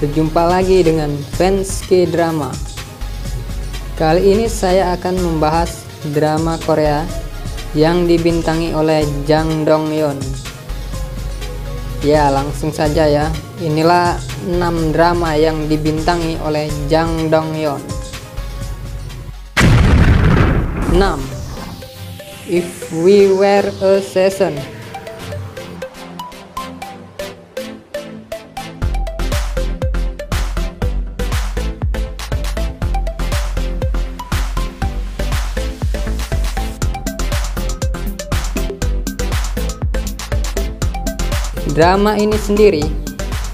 Berjumpa lagi dengan fans K-drama. Kali ini saya akan membahas drama Korea yang dibintangi oleh Jang Dong Yeon. Ya, langsung saja ya. Inilah 6 drama yang dibintangi oleh Jang Dong Yeon. 6. If We Were a Season Drama ini sendiri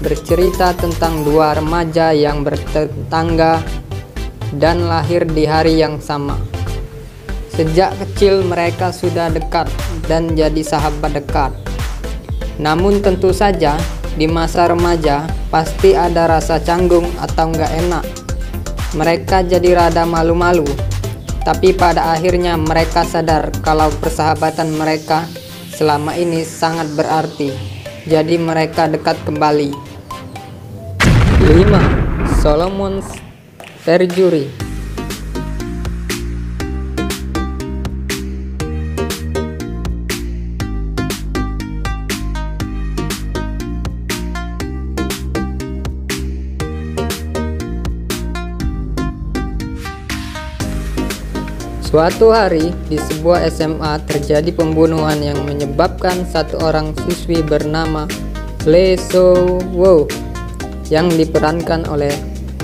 bercerita tentang dua remaja yang bertetangga dan lahir di hari yang sama. Sejak kecil mereka sudah dekat dan jadi sahabat dekat. Namun tentu saja di masa remaja pasti ada rasa canggung atau nggak enak. Mereka jadi rada malu-malu. Tapi pada akhirnya mereka sadar kalau persahabatan mereka selama ini sangat berarti jadi mereka dekat kembali. 5. Solomon's Perjury Suatu hari, di sebuah SMA terjadi pembunuhan yang menyebabkan satu orang siswi bernama Lee So Woo yang diperankan oleh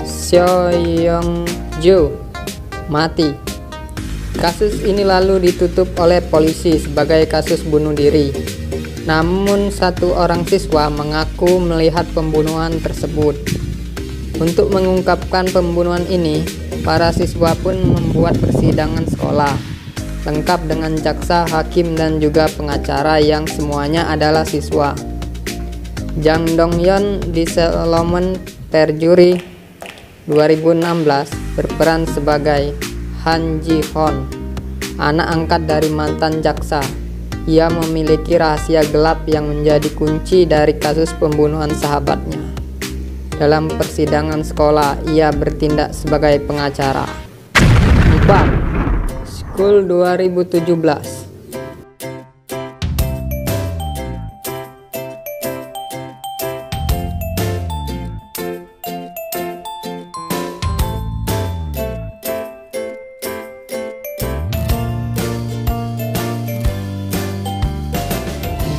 Seo Young Jo mati. Kasus ini lalu ditutup oleh polisi sebagai kasus bunuh diri. Namun satu orang siswa mengaku melihat pembunuhan tersebut. Untuk mengungkapkan pembunuhan ini, Para siswa pun membuat persidangan sekolah, lengkap dengan jaksa, hakim, dan juga pengacara yang semuanya adalah siswa. Jang Dong-yeon di Solomon Perjury 2016 berperan sebagai Han Ji-hon, anak angkat dari mantan jaksa. Ia memiliki rahasia gelap yang menjadi kunci dari kasus pembunuhan sahabatnya. Dalam persidangan sekolah, ia bertindak sebagai pengacara. 4. School 2017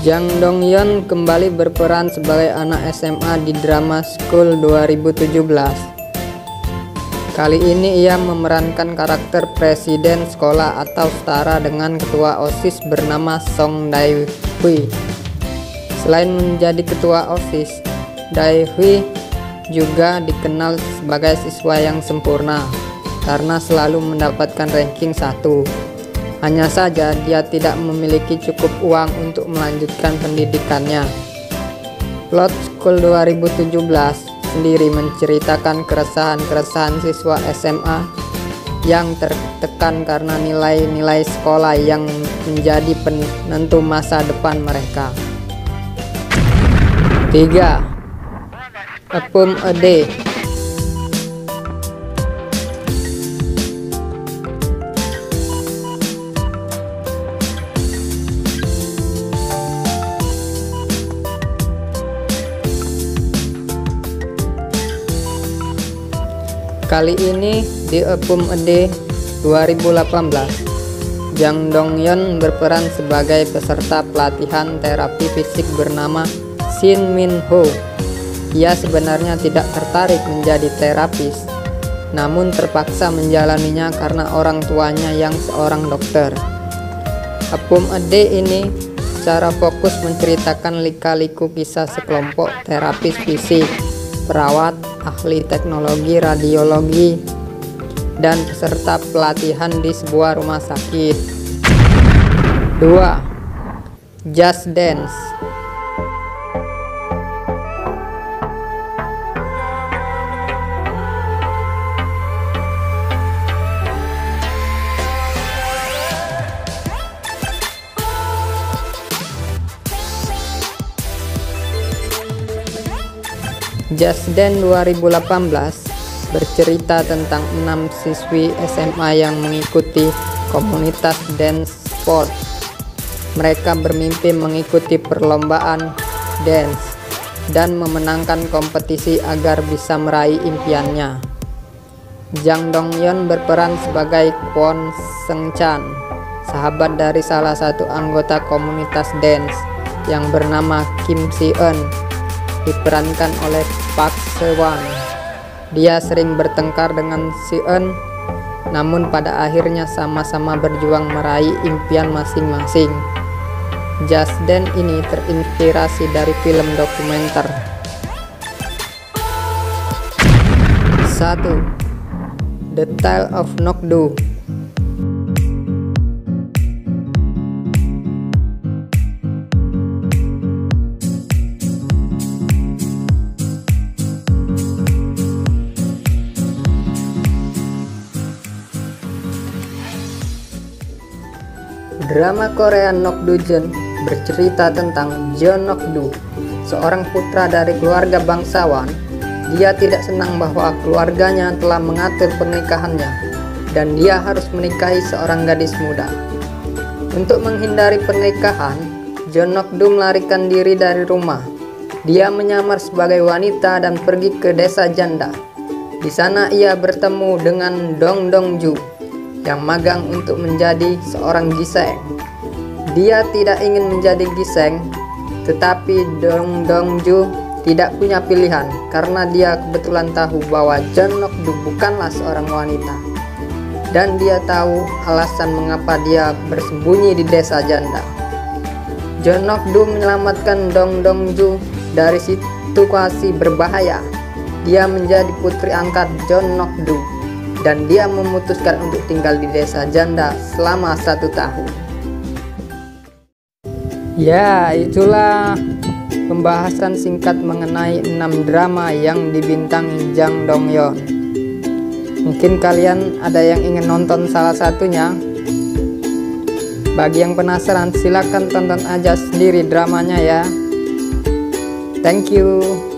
Jang Dong Yeon kembali berperan sebagai anak SMA di drama School 2017. Kali ini ia memerankan karakter presiden sekolah atau setara dengan ketua OSIS bernama Song Dae Hui. Selain menjadi ketua OSIS, Dae Hui juga dikenal sebagai siswa yang sempurna karena selalu mendapatkan ranking 1. Hanya saja dia tidak memiliki cukup uang untuk melanjutkan pendidikannya. Plot School 2017 sendiri menceritakan keresahan-keresahan siswa SMA yang tertekan karena nilai-nilai sekolah yang menjadi penentu masa depan mereka. 3. A Poem Kali ini di Epum Ede 2018, Jang Dong Yeon berperan sebagai peserta pelatihan terapi fisik bernama Shin Min Ho. Ia sebenarnya tidak tertarik menjadi terapis, namun terpaksa menjalaninya karena orang tuanya yang seorang dokter. Epum Ede ini secara fokus menceritakan lika-liku kisah sekelompok terapis fisik, perawat, ahli teknologi radiologi, dan peserta pelatihan di sebuah rumah sakit. 2. Just Dance Just Dance 2018 bercerita tentang enam siswi SMA yang mengikuti komunitas dance sport. Mereka bermimpi mengikuti perlombaan dance dan memenangkan kompetisi agar bisa meraih impiannya. Jang Dongyeon berperan sebagai Kwon Seung Chan, sahabat dari salah satu anggota komunitas dance yang bernama Kim Si Eun, diperankan oleh Park Sewon. Dia sering bertengkar dengan Si Eun, namun pada akhirnya sama-sama berjuang meraih impian masing-masing. Just Dance ini terinspirasi dari film dokumenter. 1. The Tale of Nokdu Drama Korea Nokdujen bercerita tentang Jeon Nokdu, seorang putra dari keluarga bangsawan dia tidak senang bahwa keluarganya telah mengatur pernikahannya dan dia harus menikahi seorang gadis muda. Untuk menghindari pernikahan, Jonokdu melarikan diri dari rumah. Dia menyamar sebagai wanita dan pergi ke desa janda. Di sana ia bertemu dengan Dong Dongju yang magang untuk menjadi seorang giseng. Dia tidak ingin menjadi giseng, tetapi Dong Dongju tidak punya pilihan karena dia kebetulan tahu bahwa John Nokdu bukanlah seorang wanita dan dia tahu alasan mengapa dia bersembunyi di desa janda. John Nokdu menyelamatkan Dong Dongju dari situasi berbahaya. Dia menjadi putri angkat John Nokdu dan dia memutuskan untuk tinggal di desa janda selama satu tahun. Ya, itulah Pembahasan singkat mengenai enam drama yang dibintangi Jang Dong Yeon. Mungkin kalian ada yang ingin nonton salah satunya. Bagi yang penasaran, silakan tonton aja sendiri dramanya ya. Thank you.